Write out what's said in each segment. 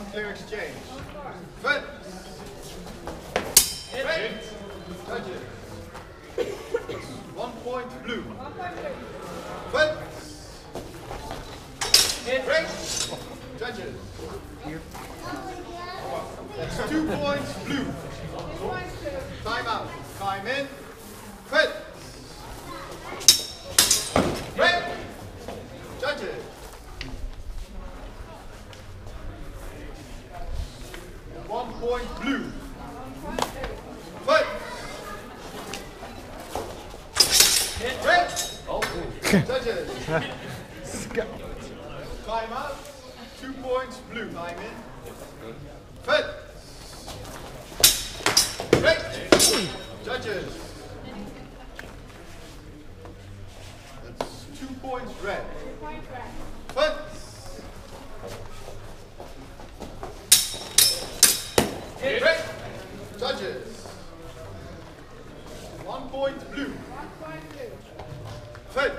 Unclear exchange. Fit. Fit. Judges. One point blue. Fit. Break. Judges. That's two points blue. Time out. Time in. Fit. Break. Judges. One point blue. Foot. Break. Judges. Time out. Two points blue. Time in. Foot. Break. Judges. That's two points red. Foot. Break. Judges. One point blue. Foot.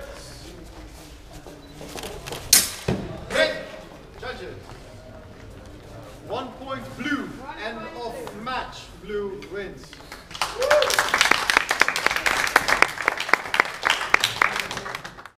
Break. Judges. One point blue. End of match. Blue wins.